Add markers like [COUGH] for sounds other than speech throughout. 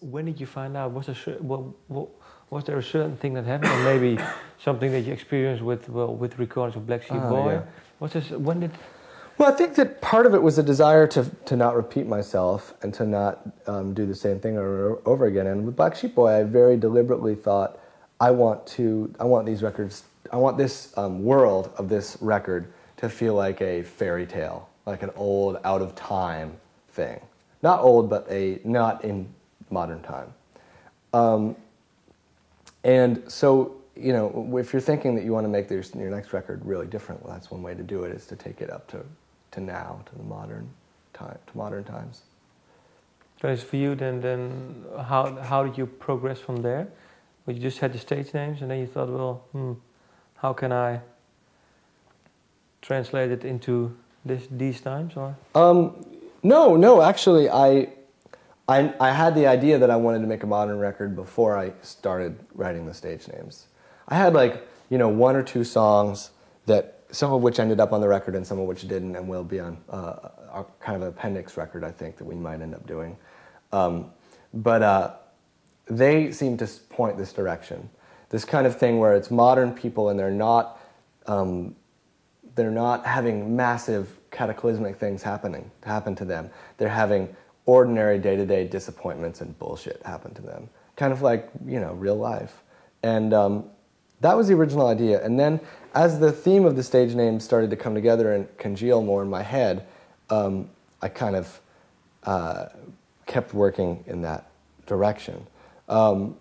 When did you find out? Was there what, what, was there a certain thing that happened, or maybe [COUGHS] something that you experienced with well with recordings of Black Sheep uh, Boy? Yeah. Was this when did? Well, I think that part of it was a desire to to not repeat myself and to not um, do the same thing over, over again. And with Black Sheep Boy, I very deliberately thought, I want to, I want these records, I want this um, world of this record to feel like a fairy tale, like an old, out of time thing. Not old, but a not in modern time. Um, and so, you know, if you're thinking that you want to make your, your next record really different, well, that's one way to do it is to take it up to, to now, to the modern time, to modern times. Guys, for you, then, then how, how did you progress from there? Well, you just had the stage names, and then you thought, well, hmm, how can I translate it into this, these times, or? Um, no, no. Actually, I, I, I had the idea that I wanted to make a modern record before I started writing the stage names. I had like you know one or two songs that some of which ended up on the record and some of which didn't, and will be on uh, kind of an appendix record. I think that we might end up doing, um, but uh, they seem to point this direction. This kind of thing where it's modern people and they're not um, they're not having massive cataclysmic things happening happen to them. They're having ordinary day-to-day disappointments and bullshit happen to them, kind of like you know real life. And um, that was the original idea. And then as the theme of the stage name started to come together and congeal more in my head, um, I kind of uh, kept working in that direction. Um,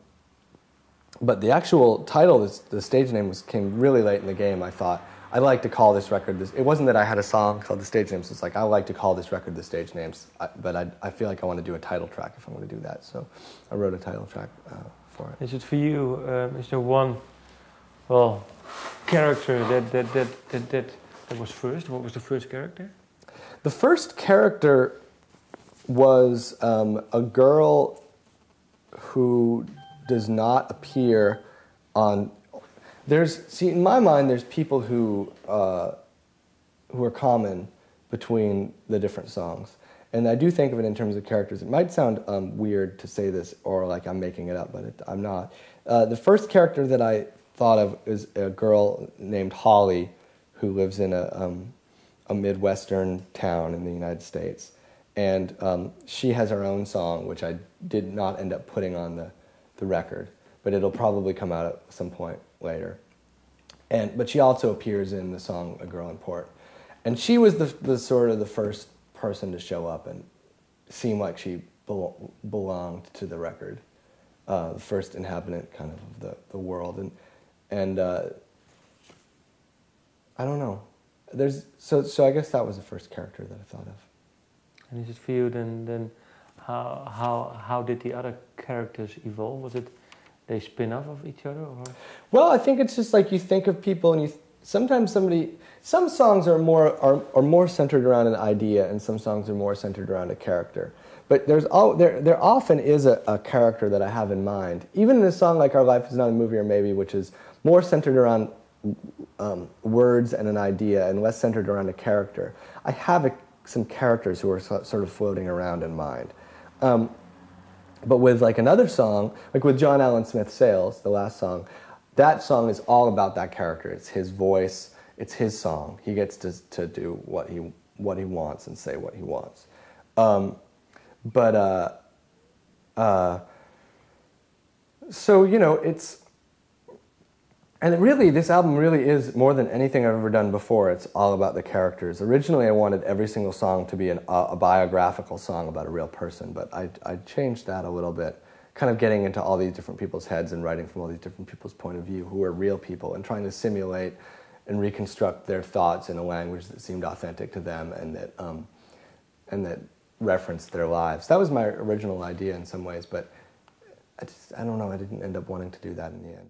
but the actual title, the stage name, was, came really late in the game. I thought I like to call this record. This, it wasn't that I had a song called the stage names. It's like I like to call this record the stage names. I, but I, I feel like I want to do a title track if I'm going to do that. So I wrote a title track uh, for it. Is it for you? Um, is there one, well, character that that, that that that that was first? What was the first character? The first character was um, a girl who does not appear on. There's see in my mind there's people who uh, who are common between the different songs, and I do think of it in terms of characters. It might sound um, weird to say this or like I'm making it up, but it, I'm not. Uh, the first character that I thought of is a girl named Holly, who lives in a um, a midwestern town in the United States and um, she has her own song, which I did not end up putting on the, the record, but it'll probably come out at some point later. And, but she also appears in the song A Girl in Port. And she was the, the sort of the first person to show up and seem like she belo- belonged to the record, uh, the first inhabitant kind of of the, the world. And, and uh, I don't know. There's, so, so I guess that was the first character that I thought of. And is it for you then, then how, how, how did the other characters evolve? Was it they spin off of each other? Or? Well, I think it's just like you think of people and you sometimes somebody some songs are more are, are more centered around an idea and some songs are more centered around a character but there's all there there often is a, a character that i have in mind even in a song like our life is not a movie or maybe which is more centered around um, words and an idea and less centered around a character i have a some characters who are sort of floating around in mind. Um, but with like another song, like with John Allyn Smith Sails, the last song, that song is all about that character. It's his voice, it's his song. He gets to, to do what he, what he wants and say what he wants. Um, but, uh, uh, so, you know, it's, and really, this album really is more than anything I've ever done before. It's all about the characters. Originally, I wanted every single song to be an, a, biographical song about a real person, but I, I changed that a little bit, kind of getting into all these different people's heads and writing from all these different people's point of view who are real people and trying to simulate and reconstruct their thoughts in a language that seemed authentic to them and that, um, and that referenced their lives. That was my original idea in some ways, but I, just, I don't know, I didn't end up wanting to do that in the end.